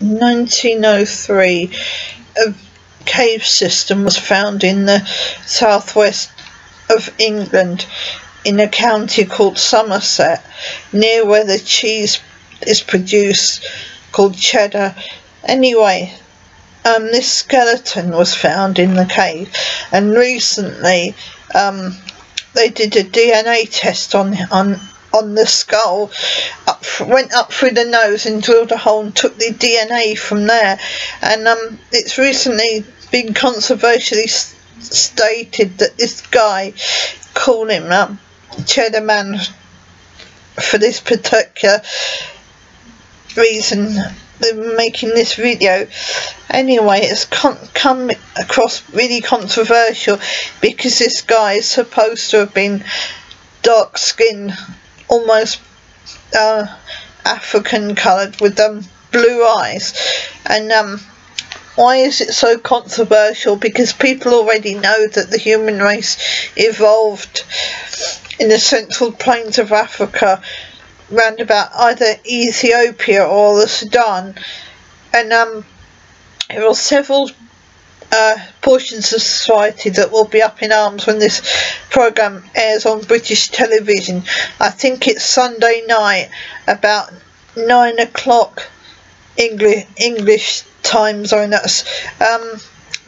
1903, a cave system was found in the southwest of England in a county called Somerset, near where the cheese is produced called cheddar. Anyway, um, this skeleton was found in the cave, and recently um, they did a DNA test on on on the skull, up, went up through the nose and drilled a hole and took the DNA from there. And um, it's recently been controversially stated that this guy, call him um, Cheddar Man, for this particular reason they're making this video anyway it's come across really controversial because this guy is supposed to have been dark skinned almost uh, African coloured with um, blue eyes. And um, why is it so controversial? Because people already know that the human race evolved in the central plains of Africa round about either Ethiopia or the Sudan. And um, there are several uh, portions of society that will be up in arms when this programme airs on British television. I think it's Sunday night about nine o'clock English English time zone. That's um,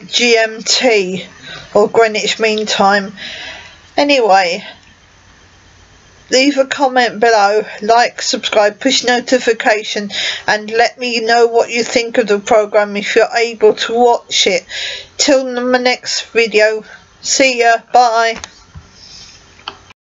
GMT or Greenwich Mean Time. Anyway, leave a comment below, like, subscribe, push notification and let me know what you think of the program if you're able to watch it. Till my next video, see ya, bye.